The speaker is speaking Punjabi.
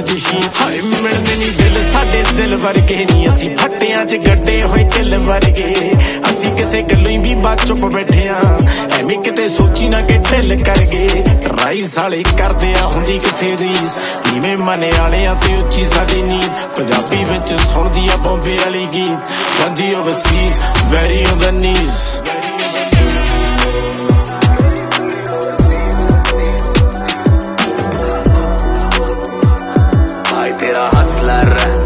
ਫੱਟਿਆਂ ਹਾਏ ਮਿਲਦੇ ਨਹੀਂ ਦਿਲ, ਸਾਡੇ ਦਿਲ ਵਰਗੇ ਨਹੀਂ ਅਸੀਂ। ਫੱਟਿਆਂ 'ਚ ਗੱਡੇ ਹੋਏ ਕਿੱਲ ਵਰਗੇ। ਅਸੀਂ ਕਿਸੇ ਗੱਲੋਂ ਹੀ ਵੀ ਬਾਤ ਚੁੱਪ ਬੈਠਿਆਂ ਐਵੇਂ ਕਿਤੇ ਸੋਚੀ ਨਾ ਕਿ ਢਿੱਲ ਕਰ ਗਏ ਟਰਾਈ ਸਾਲੇ ਕਰਦੇ ਆ, ਹੁੰਦੀ ਕਿਥੇ ਰੀਸ? ਨੀਵੇਂ ਮਨੇ ਵਾਲਿਆਂ ਤੇ ਉੱਚੀ ਸਾਡੀ ਨੀਂਦ। ਪੰਜਾਬੀ ਵਿੱਚ ਸੁਣਦੀ ਆ ਬੰਬੇ ਵਾਲੀ ਗੀਤ। ਜਾਂਦੀ ਓਵਰਸੀਜ਼ ਵੈਰੀ फिरा हसलर